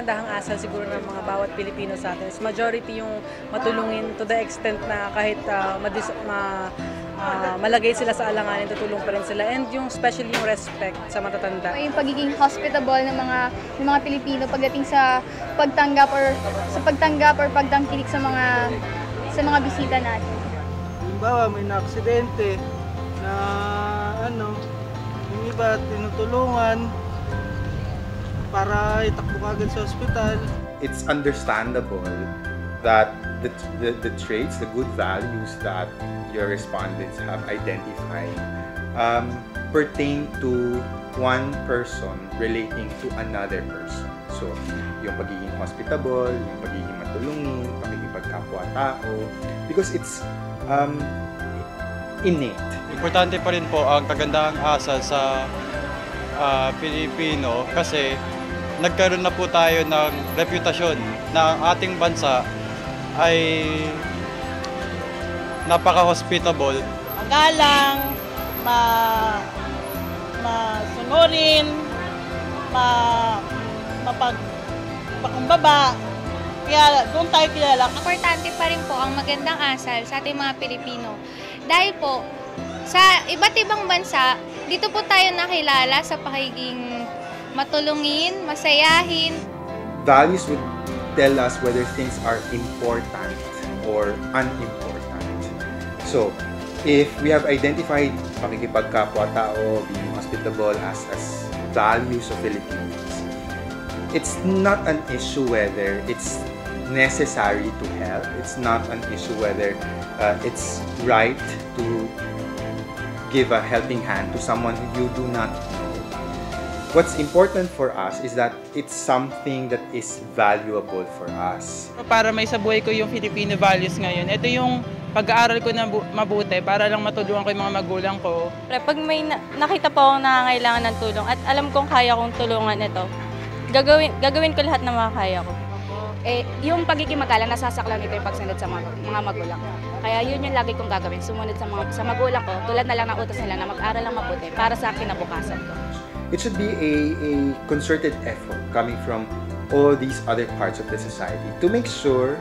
kagandahang asal siguro ng mga bawat Pilipino sa atin is majority yung matulungin to the extent na kahit ah, madis- ma, ah, malagay sila sa alanganin, tutulong pa rin sila. And yung especially yung respect sa matatanda. yung pagiging hospitable ng mga ng mga Pilipino pagdating sa pagtanggap or sa pagtanggap or pagtangkilik sa mga sa mga bisita natin. Halimbawa, may na-aksidente na ano, yung iba tinutulungan para itakbo kagad sa ospital. it's understandable that the, the, the traits, the good values that your respondents have identified um, pertain to one person relating to another person. So, yung pagiging hospitable, yung pagiging matulungin, pakikipagkapwa-tao, because it's um, innate. Importante pa rin po ang kagandahang asal sa ah, Pilipino kasi nagkaroon na po tayo ng reputasyon na ang ating bansa ay napaka-hospitable magalang, ma masunurin, ma mapag pakumbaba. Kaya doon tayo kilala. Importante pa rin po ang magandang asal sa ating mga Pilipino. Dahil po, sa iba't ibang bansa, dito po tayo nakilala sa pakiging matulungin, masayahin, values would tell us whether things are important or unimportant. So, if we have identified pakikipagkapwa-tao, being hospitable as, as values of Filipinos, it's not an issue whether it's necessary to help. It's not an issue whether uh, it's right to give a helping hand to someone you do not. What's important for us is that it's something that is valuable for us. para may sa buhay ko yung Filipino values ngayon. Ito yung pag-aaral ko na bu- mabuti para lang matulungan ko yung mga magulang ko. Pag may na- nakita po akong nangangailangan ng tulong at alam kong kaya kong tulungan ito, gagawin, gagawin ko lahat ng makakaya ko. eh, yung pagiging magalang, nasasaklan nito yung pagsunod sa mga, mga magulang. Kaya yun yung lagi kong gagawin, sumunod sa, mga, sa magulang ko, tulad na lang ng utos nila na mag-aral lang mabuti para sa kinabukasan ko. It should be a, a concerted effort coming from all these other parts of the society to make sure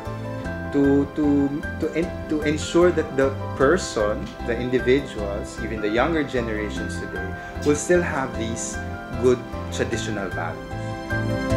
to to to to ensure that the person, the individuals, even the younger generations today will still have these good traditional values.